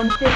on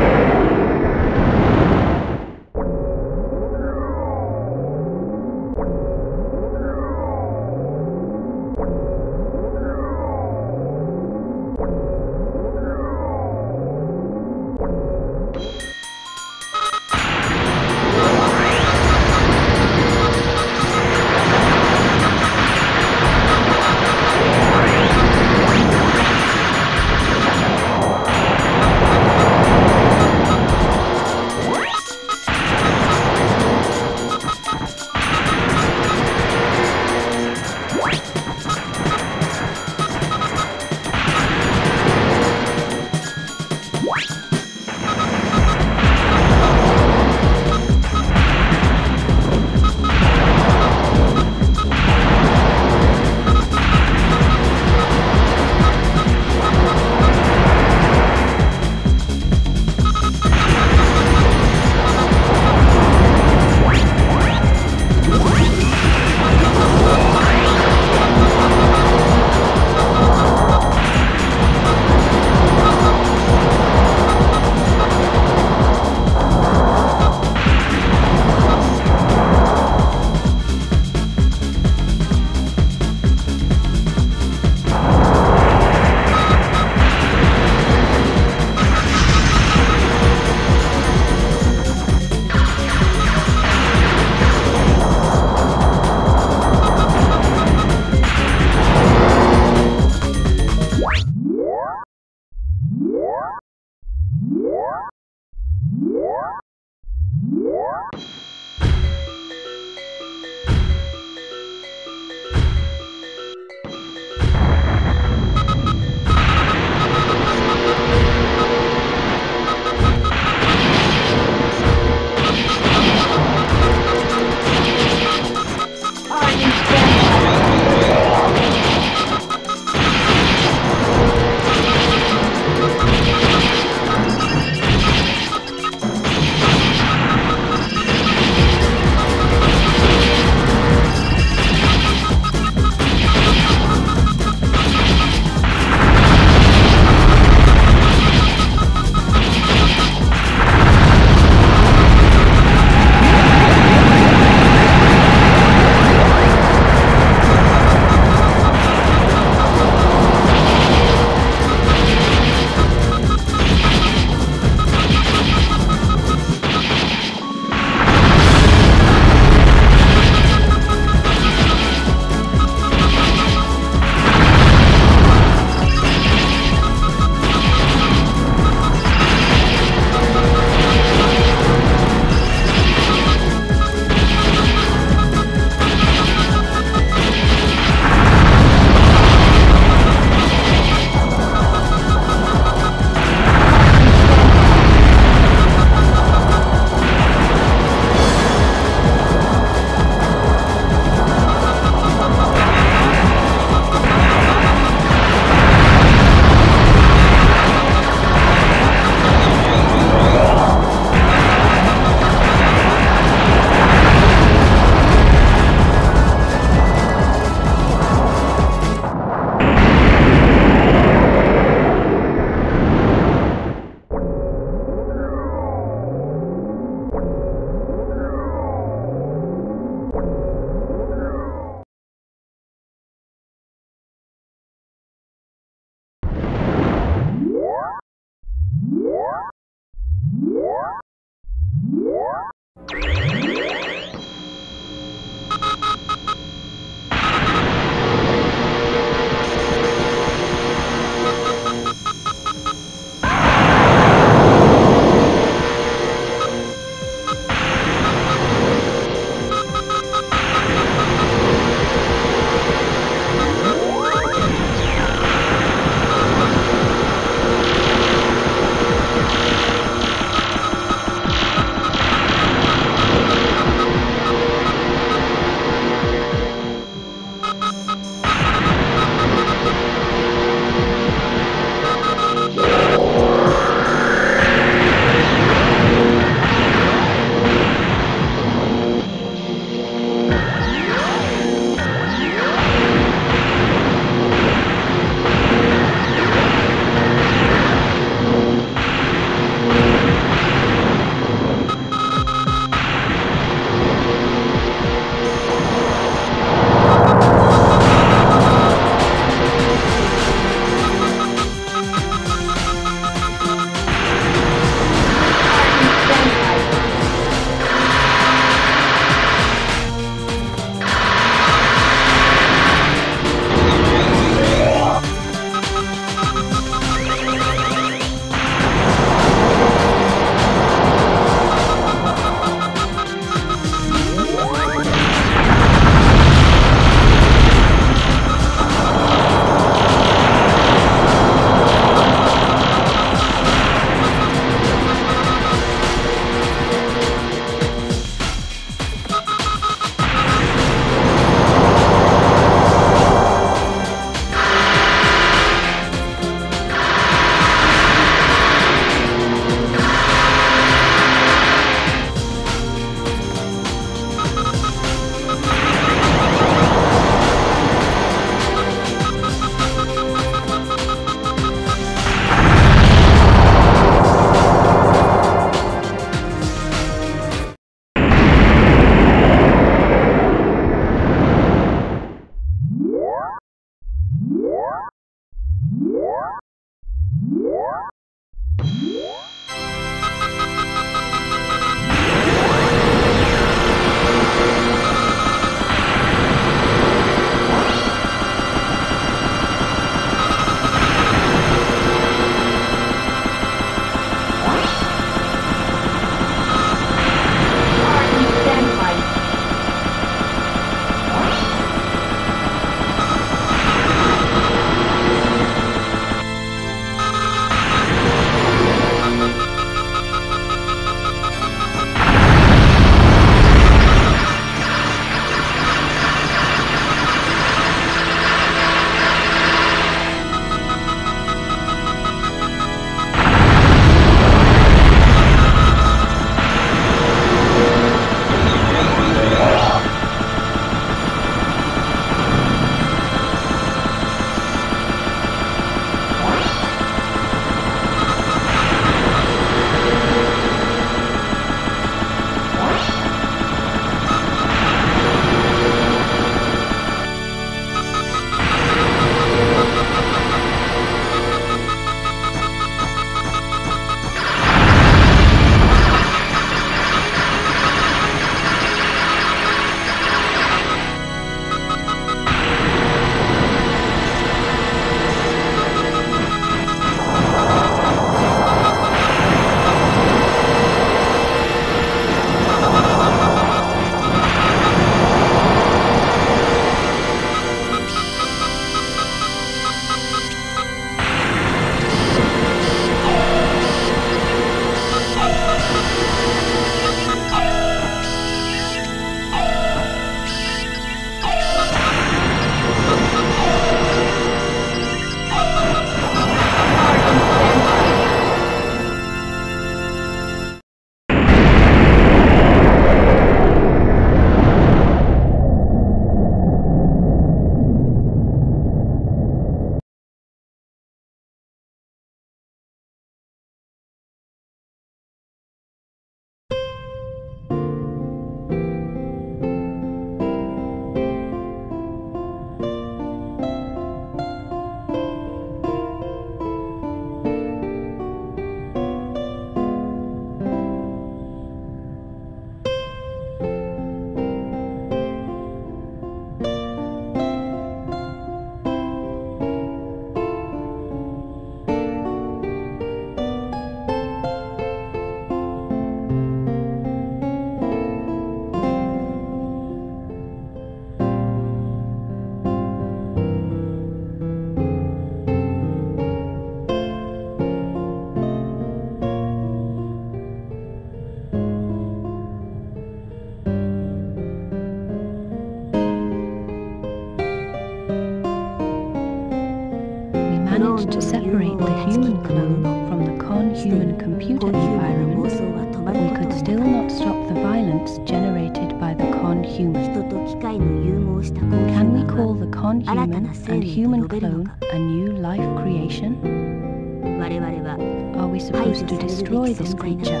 we supposed to destroy this creature?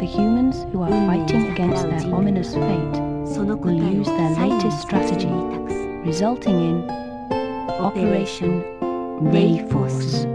The humans who are fighting against their ominous fate will use their latest strategy, resulting in Operation Ray Force.